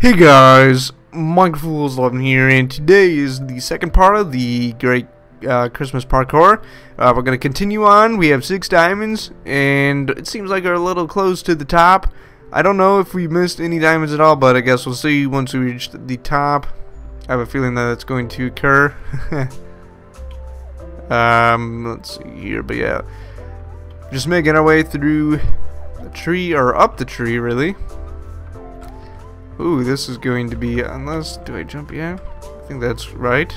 Hey guys, MineCraftRules11 here, and today is the second part of the Great uh, Christmas Parkour. Uh, we're going to continue on. We have six diamonds, and it seems like we're a little close to the top. I don't know if we missed any diamonds at all, but I guess we'll see once we reach the top. I have a feeling that it's going to occur. um, let's see here, but yeah. Just making our way through the tree, or up the tree, really. Ooh, this is going to be, unless, do I jump? Yeah, I think that's right.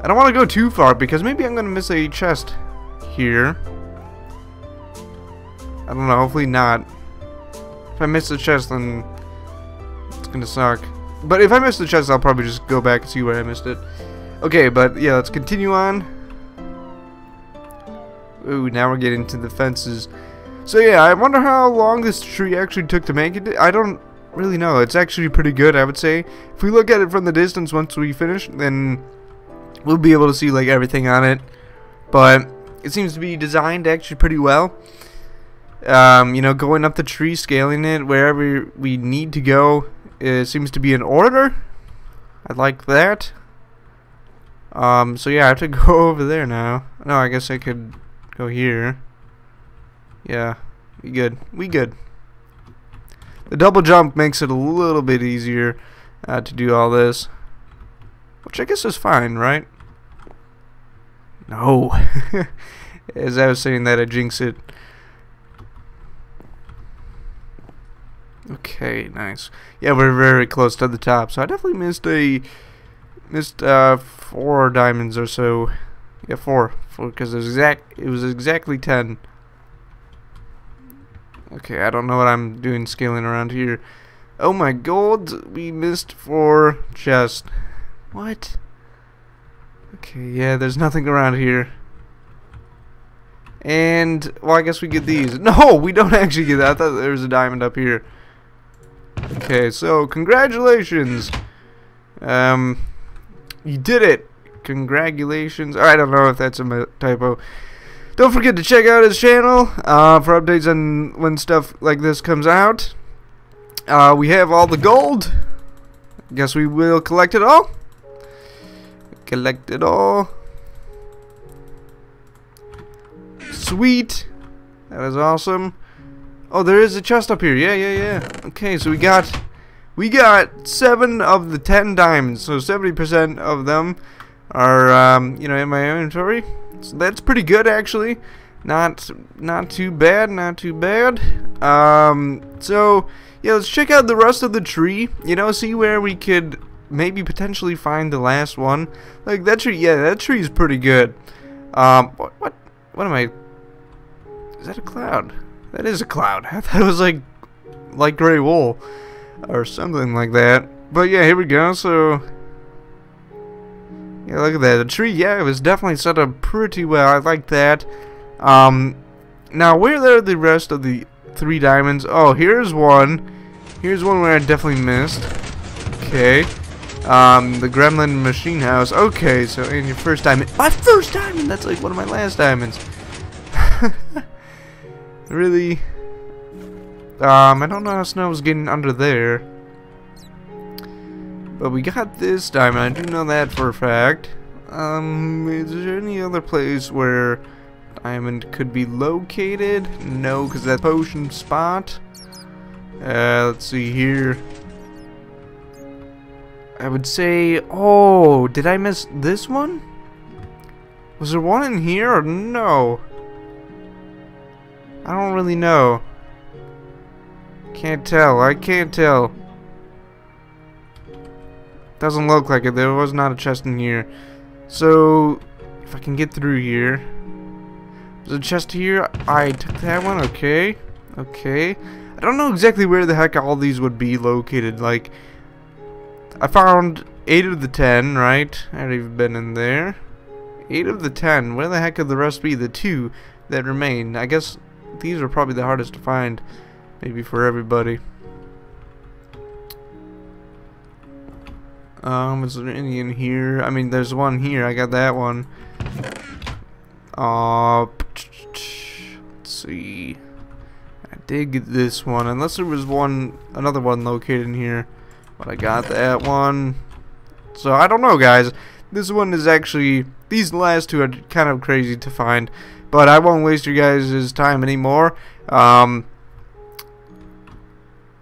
I don't want to go too far because maybe I'm going to miss a chest here. I don't know, hopefully not. If I miss the chest, then it's going to suck. But if I miss the chest, I'll probably just go back and see where I missed it. Okay, but yeah, let's continue on. Ooh, now we're getting to the fences. So yeah, I wonder how long this tree actually took to make it. I don't really know. It's actually pretty good, I would say. If we look at it from the distance once we finish, then we'll be able to see like everything on it. But it seems to be designed actually pretty well. Um, you know, going up the tree, scaling it wherever we need to go, it seems to be in order. I like that. Um, so yeah, I have to go over there now. No, I guess I could go here. Yeah, we good. We good. The double jump makes it a little bit easier uh, to do all this. Which I guess is fine, right? No. As I was saying that, I jinx it. Okay, nice. Yeah, we're very close to the top, so I definitely missed a missed uh, four diamonds or so. Yeah, four, because exact. It was exactly ten. Okay, I don't know what I'm doing scaling around here. Oh my god, we missed four chest. What? Okay, yeah, there's nothing around here. And, well, I guess we get these. No, we don't actually get that. I thought there was a diamond up here. Okay, so, congratulations. Um, you did it. Congratulations. I don't know if that's a typo. Don't forget to check out his channel uh, for updates on when stuff like this comes out. Uh, we have all the gold. Guess we will collect it all. Collect it all. Sweet. That is awesome. Oh, there is a chest up here. Yeah, yeah, yeah. Okay, so we got we got seven of the ten diamonds. So seventy percent of them are um, you know in my inventory. So that's pretty good actually. Not not too bad, not too bad. Um, so yeah, let's check out the rest of the tree. You know, see where we could maybe potentially find the last one. Like that tree, yeah, that tree is pretty good. Um, what what what am I? Is that a cloud? That is a cloud. I thought it was like like gray wool or something like that. But yeah, here we go. So yeah, look at that. The tree, yeah, it was definitely set up pretty well. I like that. Um, now, where are the rest of the three diamonds? Oh, here's one. Here's one where I definitely missed. Okay. Um, the Gremlin Machine House. Okay, so in your first diamond. My first diamond! That's like one of my last diamonds. really? Um, I don't know how Snow's getting under there. But we got this diamond. I do know that for a fact. Um, is there any other place where diamond could be located? No, because that potion spot. Uh, let's see here. I would say, oh, did I miss this one? Was there one in here or no? I don't really know. Can't tell. I can't tell. Doesn't look like it. There was not a chest in here. So, if I can get through here. There's a chest here. I took that one. Okay. Okay. I don't know exactly where the heck all these would be located. Like, I found 8 of the 10, right? I haven't even been in there. 8 of the 10. Where the heck could the rest be? The 2 that remain. I guess these are probably the hardest to find. Maybe for everybody. Um, is there any in here? I mean, there's one here. I got that one. Uh, let's see. I dig this one, unless there was one, another one located in here. But I got that one. So I don't know, guys. This one is actually, these last two are kind of crazy to find. But I won't waste your guys' time anymore. Um,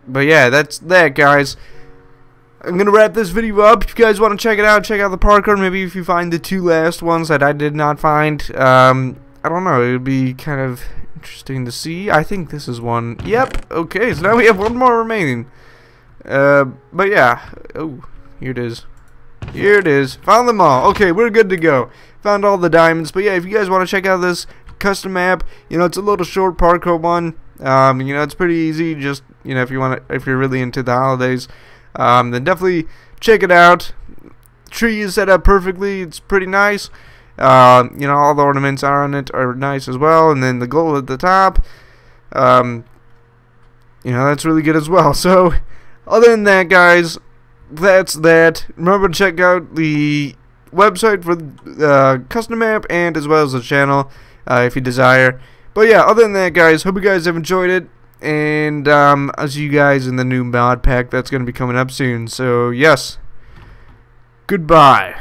but yeah, that's that, guys. I'm gonna wrap this video up. If you guys want to check it out, check out the parkour. Maybe if you find the two last ones that I did not find, um, I don't know. It would be kind of interesting to see. I think this is one. Yep. Okay. So now we have one more remaining. Uh, but yeah. Oh, here it is. Here it is. Found them all. Okay, we're good to go. Found all the diamonds. But yeah, if you guys want to check out this custom map, you know, it's a little short parkour one. Um, you know, it's pretty easy. Just you know, if you want to, if you're really into the holidays, um, then definitely check it out. Tree is set up perfectly. It's pretty nice. Uh, you know, all the ornaments are on it are nice as well, and then the gold at the top. Um, you know, that's really good as well. So, other than that, guys, that's that. Remember to check out the website for the uh, custom map and as well as the channel uh, if you desire. But yeah, other than that, guys, hope you guys have enjoyed it. And um, I'll see you guys in the new mod pack that's going to be coming up soon. So, yes. Goodbye.